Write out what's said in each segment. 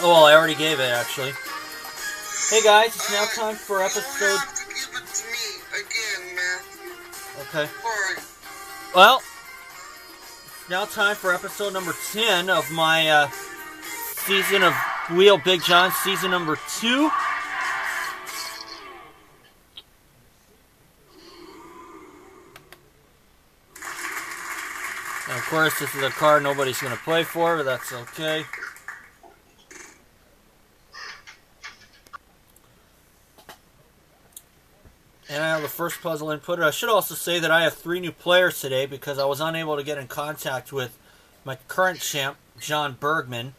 Oh, well, I already gave it, actually. Hey, guys, it's now time for episode... don't have to give it to me again, Matthew. Okay. Well, it's now time for episode number 10 of my uh, season of Wheel BigJon, season number 2. And of course, this is a card nobody's going to play for, but that's okay. And I have the first puzzle input. I should also say that I have three new players today because I was unable to get in contact with my current champ, John Bergman.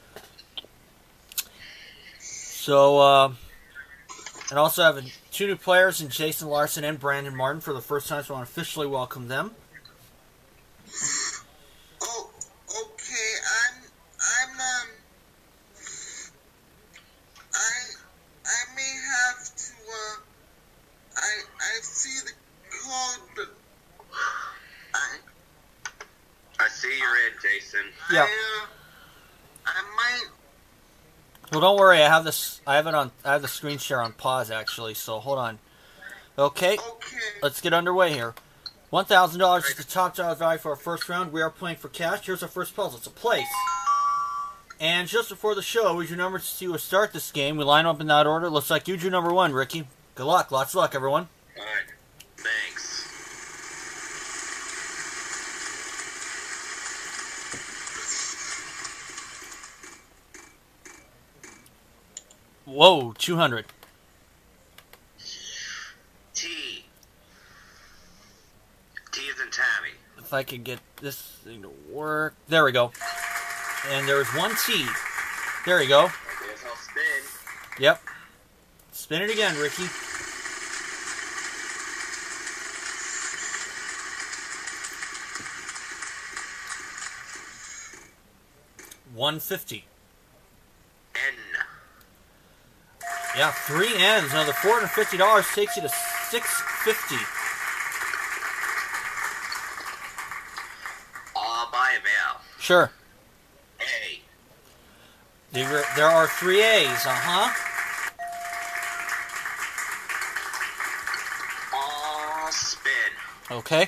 So, uh, and also I have two new players in Jason Larsen and Brandon Martin for the first time, so I want to officially welcome them. Oh, okay. I'm, I'm, um, I, I may have to, uh, I, I see the code, but I, I see you're in, Jason. Yeah. I, uh, I might, Well, don't worry. I have this. I have it on. I have the screen share on pause actually. So hold on. Okay. okay. Let's get underway here. One thousand dollars is the top dollar value for our first round. We are playing for cash. Here's our first puzzle. It's a place. And just before the show, we drew numbers to see who start this game. We line up in that order. Looks like you drew number one, Ricky. Good luck. Lots of luck, everyone. Alright. Thanks. Whoa, two hundred. T. T is in Tammy. If I could get this thing to work. There we go. And there's one T. There we go. I guess I'll spin. Yep. Spin it again, Ricky. One fifty. N. Yeah, three N's. Another four hundred fifty dollars takes you to six fifty. I'll buy a bell. Sure. A. There, there are three A's. Uh huh. I'll spin. Okay.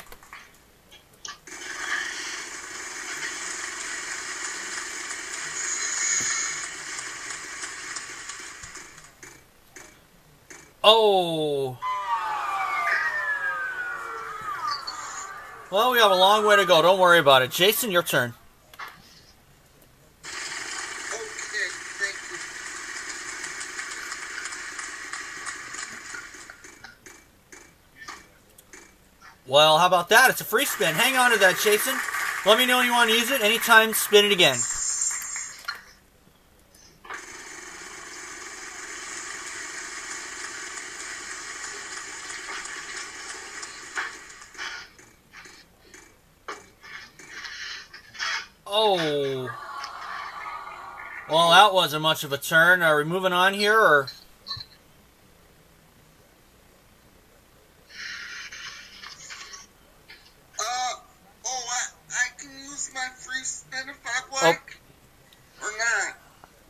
Oh. Well, we have a long way to go. Don't worry about it. Jason, your turn. Okay, thank you. Well, how about that? It's a free spin. Hang on to that, Jason. Let me know when you want to use it. Anytime, spin it again. Oh. Well, that wasn't much of a turn. Are we moving on here, or? Uh, oh, I, I can use my free spin if I Oh. like, or not.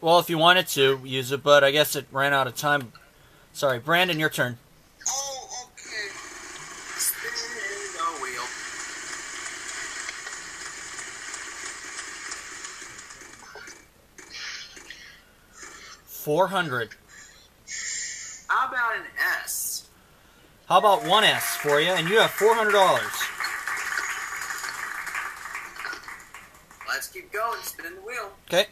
Well, if you wanted to use it, but I guess it ran out of time. Sorry, Brandon, your turn. 400. How about an S? How about one S for you? And you have $400. Let's keep going, spinning the wheel. Okay.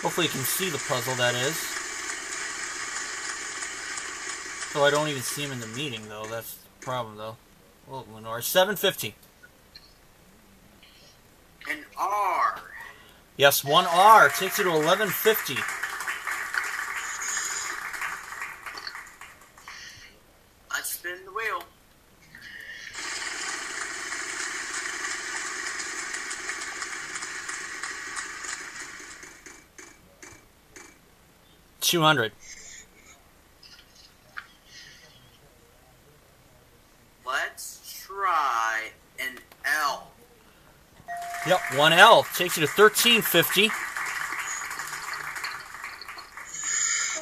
Hopefully you can see the puzzle, that is. So I don't even see him in the meeting, though. That's the problem, though. Well, Lenore, 750. An R. Yes, one R takes you to eleven fifty. Let's spin the wheel. Two hundred. Yep, one L takes you to thirteen fifty.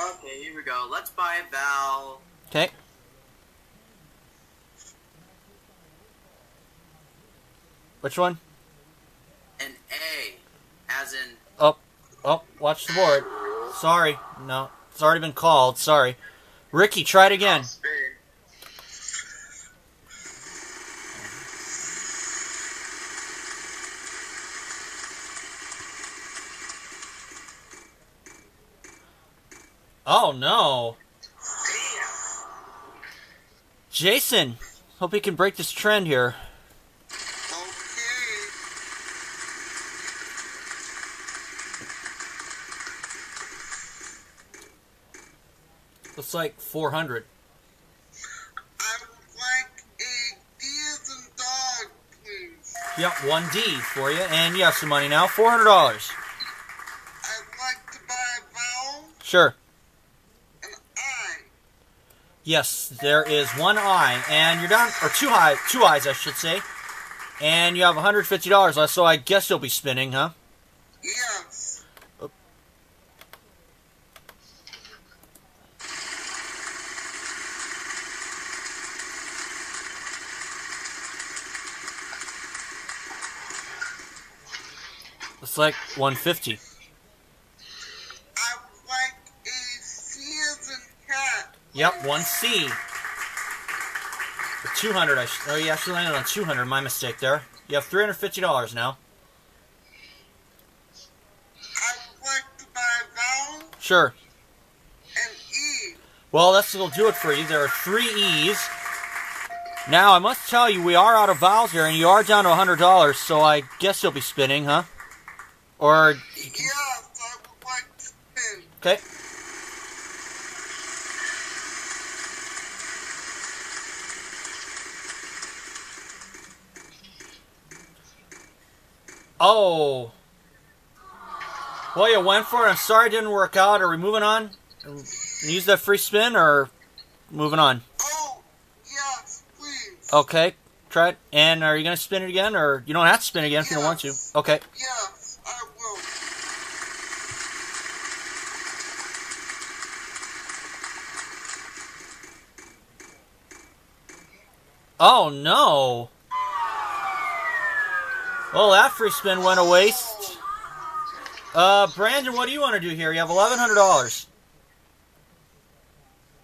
Okay, here we go. Let's buy a Val. Okay. Which one? An A, as in. Oh, oh, watch the board. Sorry, no, it's already been called. Sorry, Ricky, try it again. Oh, Oh, no. Jason, hope he can break this trend here. Okay. Looks like 400. I would like a D as in dog, please. Yep, 1D for you. And you have some money now. $400. I'd like to buy a vowel, Sure. Yes, there is one eye, and you're down, or two eye, two eyes, I should say, and you have $150 left. So I guess you'll be spinning, huh? Yes. It's like 150. Yep, 1C. 200, I sh- oh, you actually landed on 200. My mistake there. You have $350 now. I would like to buy a vowel, Sure. an E. Well, that's what'll do it for you. There are three E's. Now, I must tell you, we are out of vowels here, and you are down to $100, so I guess you'll be spinning, huh? Or, Yes, I would like to spin. okay. Oh. Well, you went for it. I'm sorry it didn't work out. Are we moving on? Use that free spin or moving on? Oh, yes, please. Okay, try it. And are you going to spin it again, or you don't have to spin again if you don't want to? Okay. Yes, I will. Oh no. Well, that free spin went a waste. Uh, Brandon, what do you want to do here? You have eleven hundred dollars.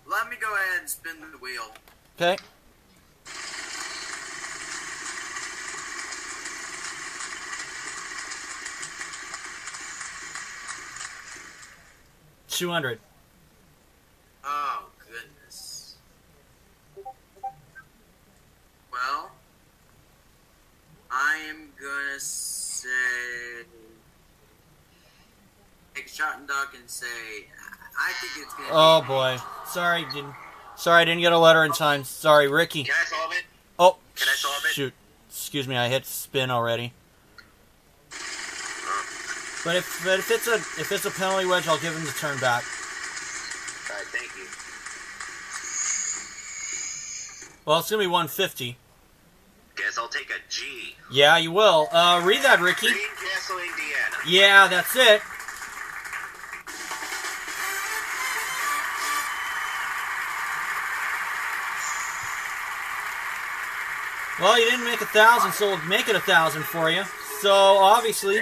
Let me go ahead and spin the wheel. Okay. Two hundred. Oh, goodness. Well, I am gonna say. Take a shot and say. I think it's gonna Oh be. boy. Sorry, didn't. Sorry, I didn't get a letter in time. Sorry, Ricky. Can I solve it? Oh, Can I solve it? shoot. Excuse me, I hit spin already. But if but if it's a if it's a penalty wedge, I'll give him the turn back. All right, thank you. Well, it's gonna be 150. Guess I'll take a G. Yeah, you will. Uh, read that, Ricky. Green Castle, Indiana. Yeah, that's it. Well, you didn't make a thousand, so we'll make it a thousand for you. So obviously,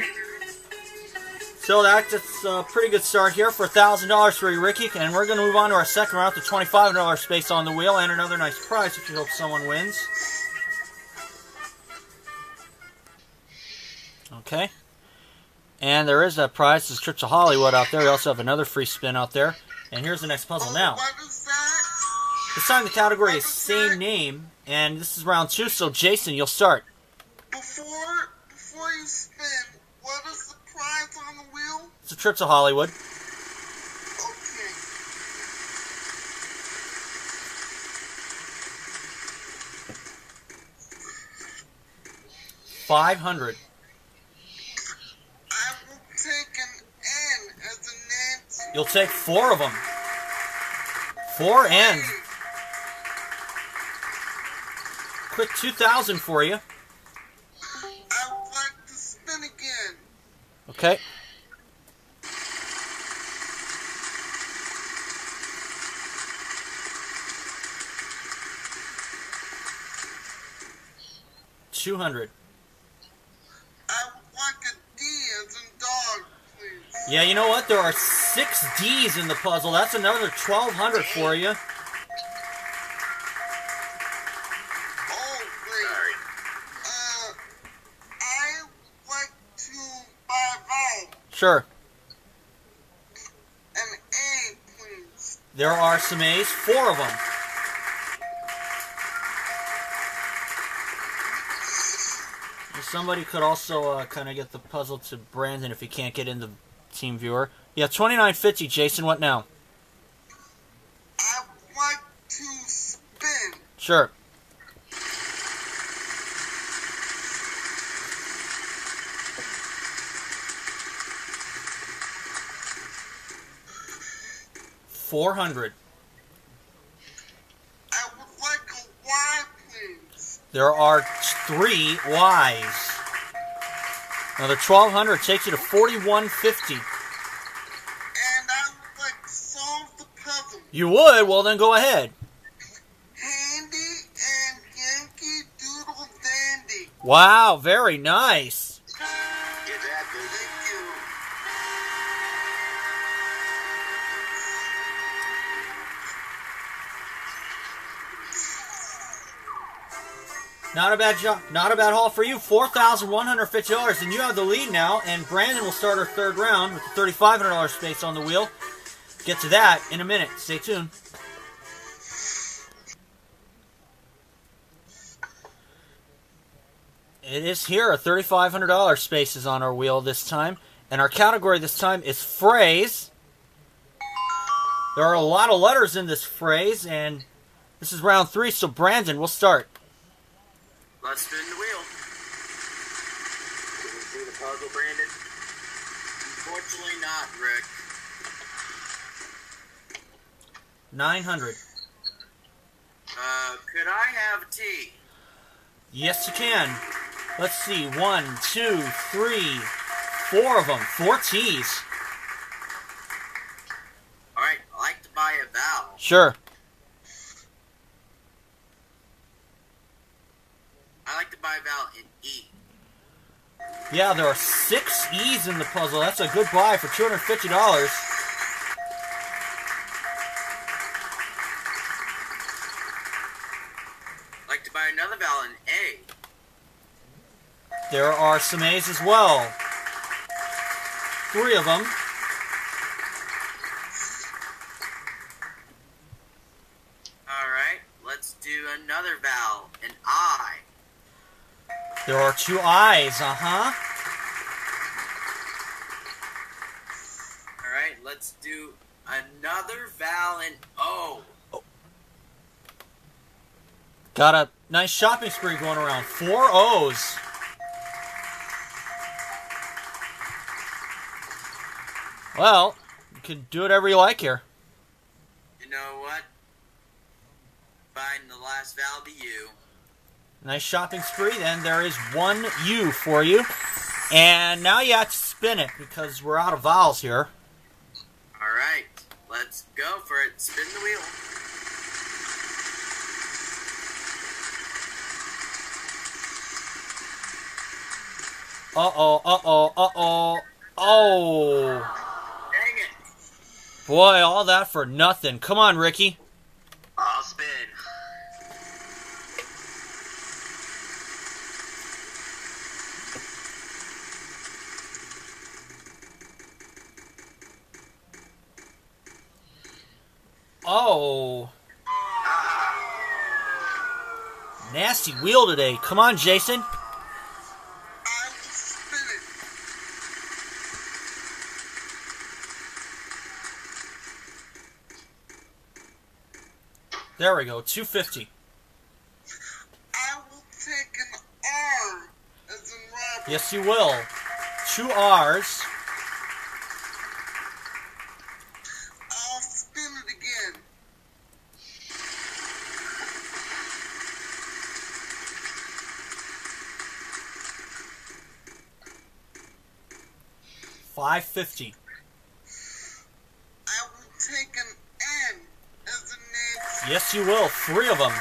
so that's a pretty good start here for a thousand dollars for you, Ricky. And we're going to move on to our second round to twenty-five dollars space on the wheel and another nice prize, which we hope someone wins. Okay. And there is that prize. This trip to Hollywood out there. We also have another free spin out there. And here's the next puzzle now. What is that? This time the category is same name, and this is round two. So Jason, you'll start. Before before you spin, what is the prize on the wheel? It's a trip to Hollywood. Okay. Five hundred. I will take an N as a Nancy. You'll take four of them. Four N's. Quick 2,000 for you. I to spin again. Okay. Two hundred. Yeah, you know what? There are six D's in the puzzle. That's another 1,200 for you. Sure. An A, please. There are some A's, four of them. Somebody could also uh, kind of get the puzzle to Brandon if he can't get in the TeamViewer. Yeah, 2950, Jason, what now? I like to spin. Sure. Four hundred. I would like a Y, please. There are three Y's. Another twelve hundred takes you to forty-one fifty. And I would like to solve the puzzle. You would? Well, then go ahead. Handy and Yankee Doodle Dandy. Wow, very nice. Not a bad job. Not a bad haul for you. Four thousand one hundred fifty dollars, and you have the lead now. And Brandon will start our third round with the thirty-five hundred dollars space on the wheel. Get to that in a minute. Stay tuned. It is here. A thirty-five hundred dollars space is on our wheel this time, and our category this time is phrase. There are a lot of letters in this phrase, and this is round three. So Brandon, we'll start. Let's spin the wheel. Can you see the puzzle, Brandon? Unfortunately not, Rick. 900. Uh, could I have a T? Yes, you can. Let's see. One, two, three, four of them. Four T's. Alright, I like to buy a vowel. Sure. I like to buy a vowel in E. Yeah, there are six E's in the puzzle. That's a good buy for $250. Like to buy another vowel in A. There are some A's as well. Three of them. Alright, let's do another vowel, an I. There are two eyes, Uh huh. Alright, let's do another vowel in O. Got a nice shopping spree going around. Four O's. Well, you can do whatever you like here. You know what? Buying the last vowel to you. Nice shopping spree. Then there is one U for you. And now you have to spin it because we're out of vowels here. Alright, let's go for it. Spin the wheel. Uh oh, uh oh, uh oh. Oh. Dang it! Boy, all that for nothing. Come on, Ricky. I'll spin. Oh. Nasty wheel today. Come on, Jason. I will spin it. There we go. 250. I will take an R as in rabbit. Yes, you will. Two R's. Five fifty. I will take an N as. Yes, you will. Three of them.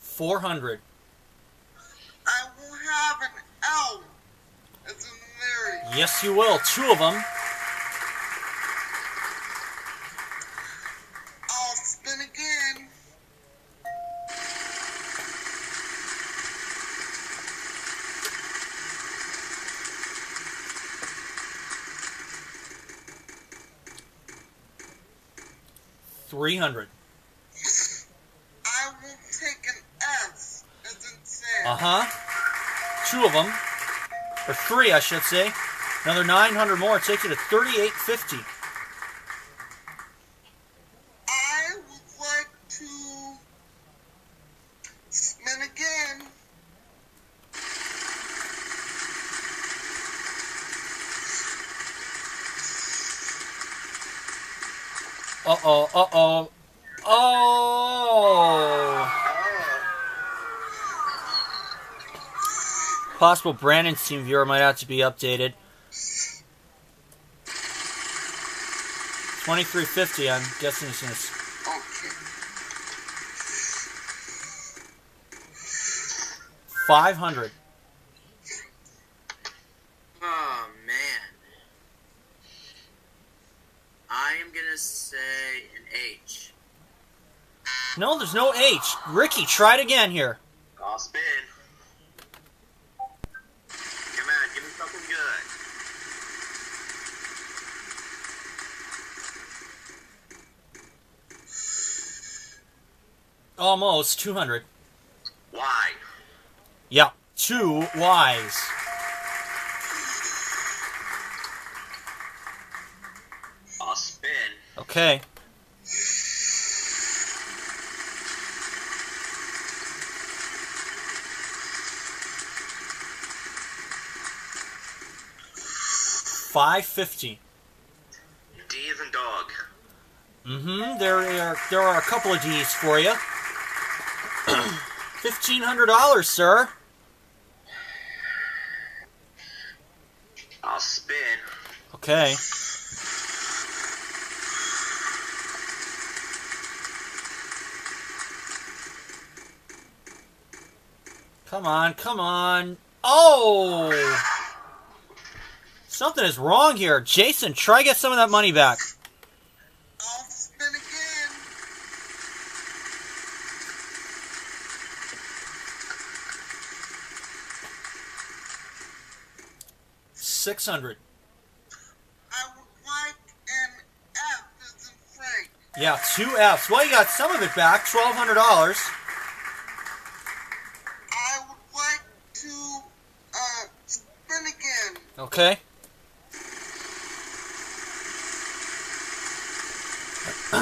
Four hundred. Yes, you will. Two of them. I'll spin again. Three hundred. I will take an S as in Uh huh. Two of them, or three, I should say. Another 900 more takes you to 3850. I would like to spin again. Uh oh. Uh oh. Oh. Possible Brandon's TeamViewer might have to be updated. 2350. I'm guessing it's gonna. Okay. 500. Oh man. I am gonna say an H. No, there's no H. Ricky, try it again here. I'll spin. Come on, give me something good. Almost 200. Why? Yeah, two Y's. I'll spin. Okay. Five fifty. D is in dog. Mm-hmm. There are there are a couple of D's for you. Fifteen hundred dollars, sir. I'll spin. Okay. Come on, come on. Oh! Something is wrong here. Jason, try get some of that money back. I'll spin again. Six hundred. I would like an F as in Frank. Yeah, two Fs. Well, you got some of it back. Twelve hundred dollars. I would like to uh spin again. Okay.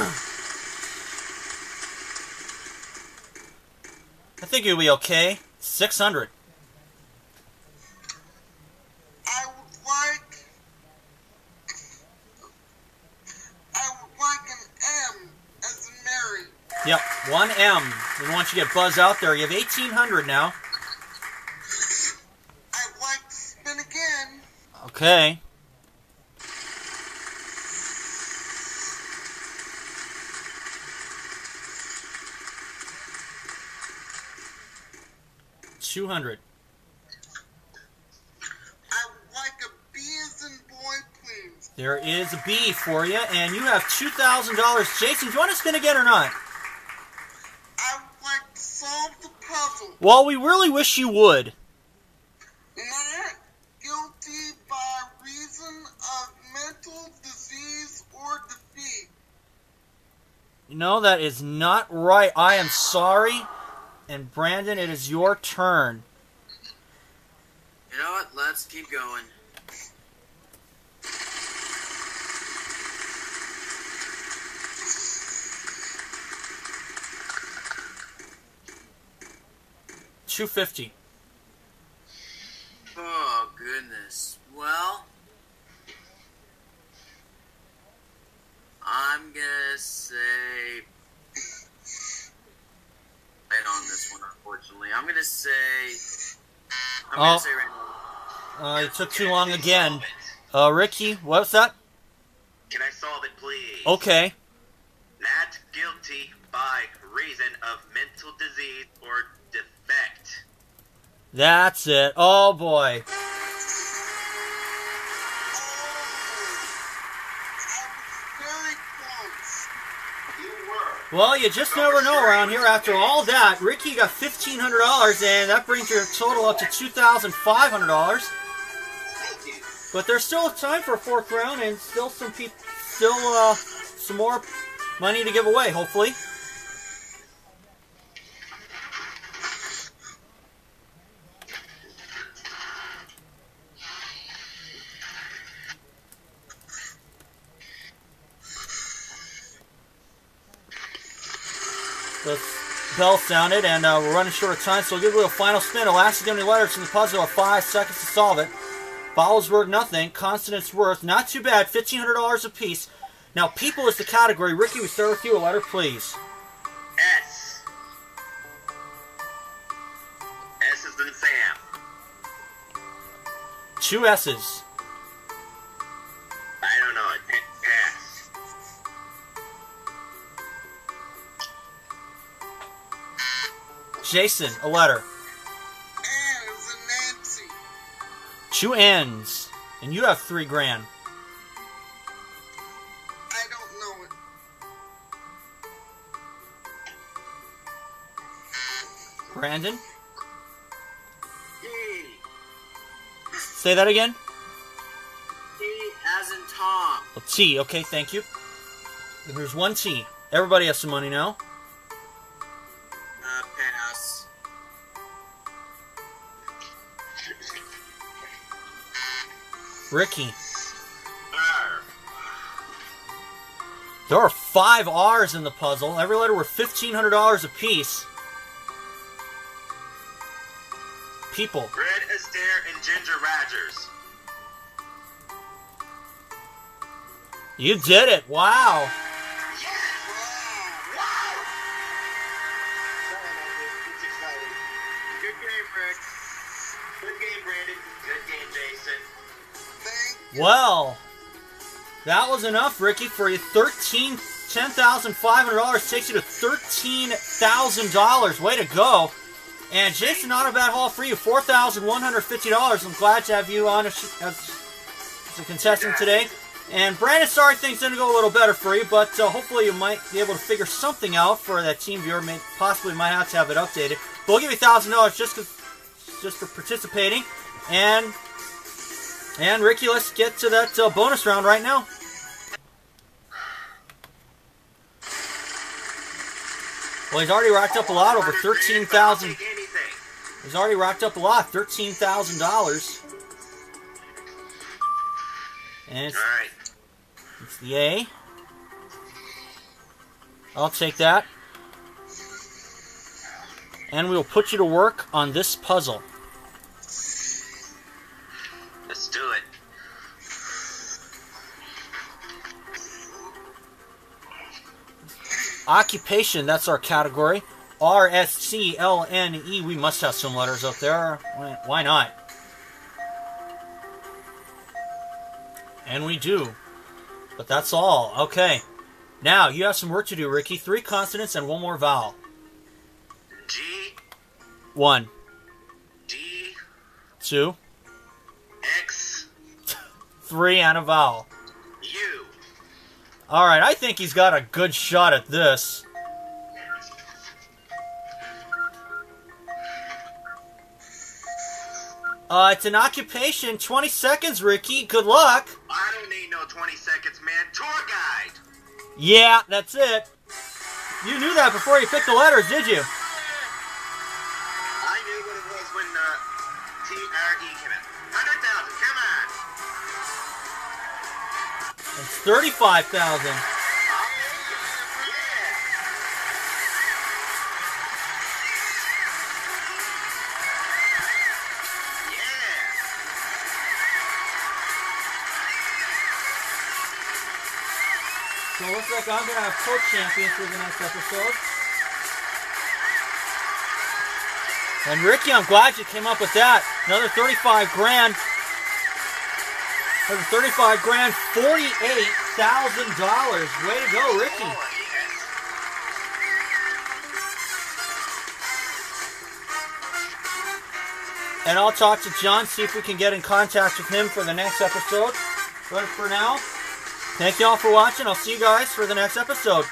I think you'll be okay. Six hundred. I would like I would like an M as in Mary. Yep, one M. We want you to get Buzz out there. You have eighteen hundred now. I'd like spin again. Okay. Two hundred. I would like a B as in boy, please. There is a B for you, and you have two thousand dollars. Jason, do you want to spin again or not? I would like to solve the puzzle. Well, we really wish you would. Not guilty by reason of mental disease or defeat. No, that is not right. I am sorry. And Brandon, it is your turn. You know what? Let's keep going. Two fifty. Oh goodness. Well, I'm gonna say right on this one. Unfortunately, I'm gonna say. I'm Oh. gonna say right Uh, it took too long again. Uh, Ricky, what's that? Can I solve it, please? Okay. Not guilty by reason of mental disease or That's it. Oh boy. Well, you just never know around here. After all that, Ricky got fifteen hundred dollars, and that brings your total up to two thousand five hundred dollars. But there's still time for a fourth round, and still some people, still uh, some more money to give away. Hopefully. Bell sounded, and uh, we're running short of time, so we'll give it a final spin. Elastic empty letters from the puzzle have five seconds to solve it. Vowels worth nothing. Consonants worth not too bad. Fifteen hundred dollars a piece. Now, people is the category. Ricky, we start with you. A letter, please. S. S is in Sam. Two S's. Jason, a letter. And it's a Nancy. Two N's. And you have three grand. I don't know it. Brandon, E. say that again. T as in Tom. A T. Okay, thank you. There's one T. Everybody has some money now. Ricky. There are five R's in the puzzle. Every letter worth fifteen hundred dollars a piece. People. Red Astaire and Ginger Rogers. You did it. Wow. Well, that was enough, Ricky, for you. Thirteen, ten thousand five hundred dollars takes you to thirteen thousand dollars. Way to go! And Jason, not a bad haul for you. Four thousand one hundred fifty dollars. I'm glad to have you on as, as, a contestant today. And Brandon, sorry things didn't go a little better for you, but uh, hopefully you might be able to figure something out for that TeamViewer. May, possibly might have to have it updated. But we'll give you thousand dollars just just for participating. And and Ricky, let's get to that uh, bonus round right now. Well, he's already racked up a lot, over thirteen thousand. He's already racked up a lot, thirteen thousand dollars. And it's, All right. it's the A. I'll take that. And we'll put you to work on this puzzle. Occupation, that's our category. R S C L N E. We must have some letters up there. Why- not? And we do. But that's all. Okay. Now, you have some work to do, Ricky. Three consonants and one more vowel. G, One, D, two, X, three, and a vowel. Alright, I think he's got a good shot at this. Uh, it's an occupation. 20 seconds, Ricky. Good luck. I don't need no 20 seconds, man. Tour guide. Yeah, that's it. You knew that before you picked the letters, did you? 35,000. Yeah. Yeah. So it looks like I'm going to have co champions for the next episode. And Ricky, I'm glad you came up with that. Another 35 grand. Another 35 grand, $48,000. Way to go, Ricky. And I'll talk to John, see if we can get in contact with him for the next episode. But for now, thank you all for watching. I'll see you guys for the next episode.